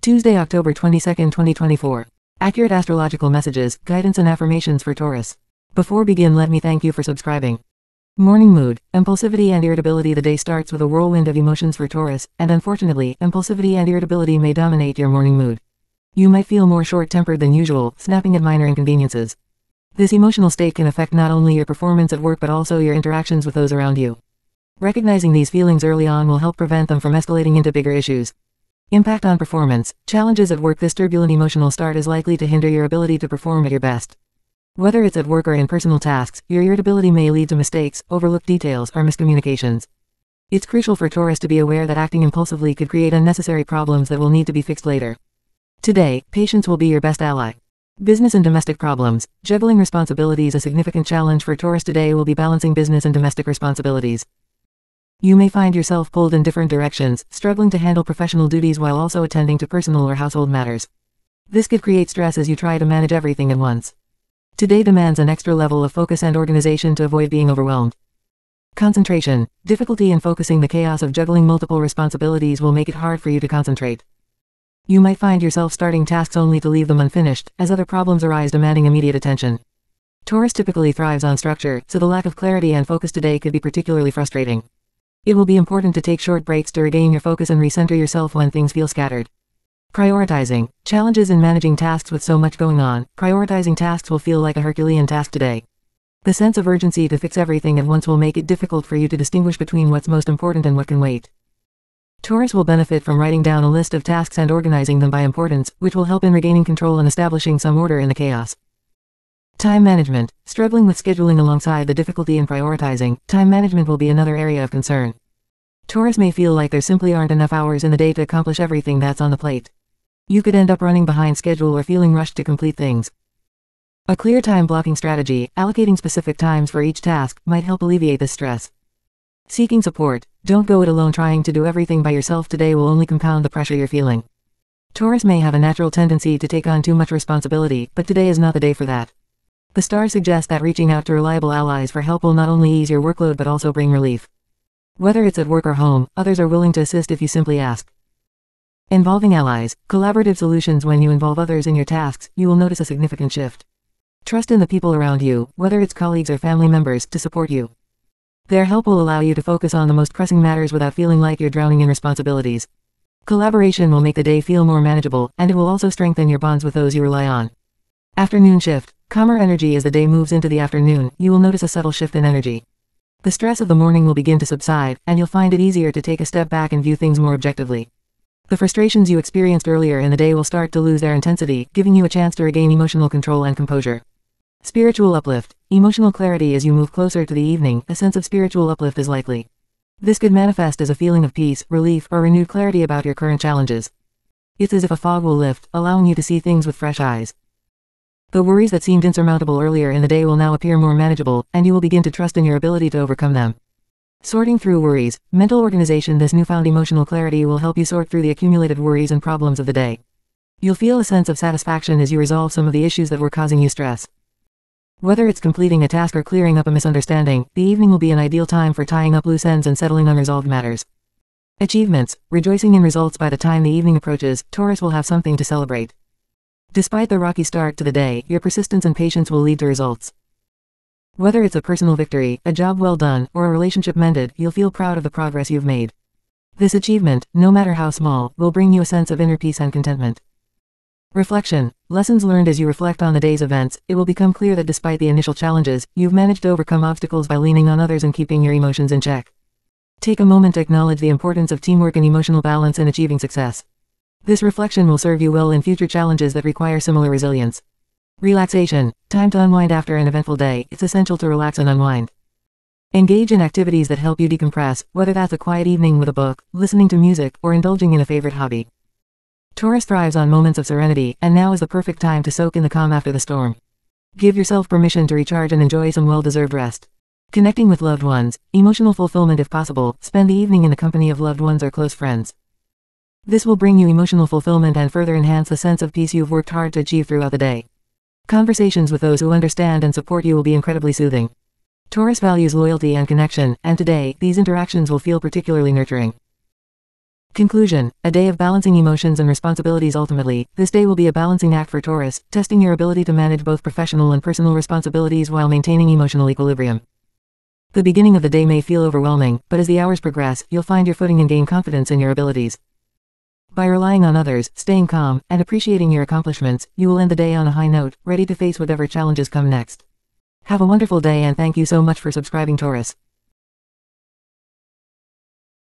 Tuesday, October 22, 2024. Accurate astrological messages, guidance and affirmations for Taurus. Before begin let me thank you for subscribing. Morning mood, impulsivity and irritability The day starts with a whirlwind of emotions for Taurus, and unfortunately, impulsivity and irritability may dominate your morning mood. You might feel more short-tempered than usual, snapping at minor inconveniences. This emotional state can affect not only your performance at work but also your interactions with those around you. Recognizing these feelings early on will help prevent them from escalating into bigger issues. Impact on performance. Challenges at work This turbulent emotional start is likely to hinder your ability to perform at your best. Whether it's at work or in personal tasks, your irritability may lead to mistakes, overlooked details, or miscommunications. It's crucial for Taurus to be aware that acting impulsively could create unnecessary problems that will need to be fixed later. Today, patience will be your best ally. Business and domestic problems. Juggling responsibilities A significant challenge for Taurus today will be balancing business and domestic responsibilities. You may find yourself pulled in different directions, struggling to handle professional duties while also attending to personal or household matters. This could create stress as you try to manage everything at once. Today demands an extra level of focus and organization to avoid being overwhelmed. Concentration. Difficulty in focusing the chaos of juggling multiple responsibilities will make it hard for you to concentrate. You might find yourself starting tasks only to leave them unfinished, as other problems arise demanding immediate attention. Taurus typically thrives on structure, so the lack of clarity and focus today could be particularly frustrating. It will be important to take short breaks to regain your focus and recenter yourself when things feel scattered. Prioritizing. Challenges in managing tasks with so much going on, prioritizing tasks will feel like a Herculean task today. The sense of urgency to fix everything at once will make it difficult for you to distinguish between what's most important and what can wait. Taurus will benefit from writing down a list of tasks and organizing them by importance, which will help in regaining control and establishing some order in the chaos. Time management. Struggling with scheduling alongside the difficulty in prioritizing, time management will be another area of concern. Taurus may feel like there simply aren't enough hours in the day to accomplish everything that's on the plate. You could end up running behind schedule or feeling rushed to complete things. A clear time blocking strategy, allocating specific times for each task, might help alleviate this stress. Seeking support. Don't go it alone trying to do everything by yourself today will only compound the pressure you're feeling. Taurus may have a natural tendency to take on too much responsibility, but today is not the day for that. The stars suggest that reaching out to reliable allies for help will not only ease your workload but also bring relief. Whether it's at work or home, others are willing to assist if you simply ask. Involving allies, collaborative solutions When you involve others in your tasks, you will notice a significant shift. Trust in the people around you, whether it's colleagues or family members, to support you. Their help will allow you to focus on the most pressing matters without feeling like you're drowning in responsibilities. Collaboration will make the day feel more manageable, and it will also strengthen your bonds with those you rely on. Afternoon shift. Calmer energy as the day moves into the afternoon, you will notice a subtle shift in energy. The stress of the morning will begin to subside, and you'll find it easier to take a step back and view things more objectively. The frustrations you experienced earlier in the day will start to lose their intensity, giving you a chance to regain emotional control and composure. Spiritual uplift. Emotional clarity as you move closer to the evening, a sense of spiritual uplift is likely. This could manifest as a feeling of peace, relief, or renewed clarity about your current challenges. It's as if a fog will lift, allowing you to see things with fresh eyes. The worries that seemed insurmountable earlier in the day will now appear more manageable, and you will begin to trust in your ability to overcome them. Sorting through worries, mental organization This newfound emotional clarity will help you sort through the accumulated worries and problems of the day. You'll feel a sense of satisfaction as you resolve some of the issues that were causing you stress. Whether it's completing a task or clearing up a misunderstanding, the evening will be an ideal time for tying up loose ends and settling unresolved matters. Achievements, rejoicing in results by the time the evening approaches, Taurus will have something to celebrate. Despite the rocky start to the day, your persistence and patience will lead to results. Whether it's a personal victory, a job well done, or a relationship mended, you'll feel proud of the progress you've made. This achievement, no matter how small, will bring you a sense of inner peace and contentment. Reflection. Lessons learned as you reflect on the day's events, it will become clear that despite the initial challenges, you've managed to overcome obstacles by leaning on others and keeping your emotions in check. Take a moment to acknowledge the importance of teamwork and emotional balance in achieving success. This reflection will serve you well in future challenges that require similar resilience. Relaxation. Time to unwind after an eventful day. It's essential to relax and unwind. Engage in activities that help you decompress, whether that's a quiet evening with a book, listening to music, or indulging in a favorite hobby. Taurus thrives on moments of serenity, and now is the perfect time to soak in the calm after the storm. Give yourself permission to recharge and enjoy some well-deserved rest. Connecting with loved ones, emotional fulfillment if possible, spend the evening in the company of loved ones or close friends. This will bring you emotional fulfillment and further enhance the sense of peace you've worked hard to achieve throughout the day. Conversations with those who understand and support you will be incredibly soothing. Taurus values loyalty and connection, and today, these interactions will feel particularly nurturing. Conclusion, a day of balancing emotions and responsibilities ultimately, this day will be a balancing act for Taurus, testing your ability to manage both professional and personal responsibilities while maintaining emotional equilibrium. The beginning of the day may feel overwhelming, but as the hours progress, you'll find your footing and gain confidence in your abilities. By relying on others, staying calm, and appreciating your accomplishments, you will end the day on a high note, ready to face whatever challenges come next. Have a wonderful day and thank you so much for subscribing Taurus.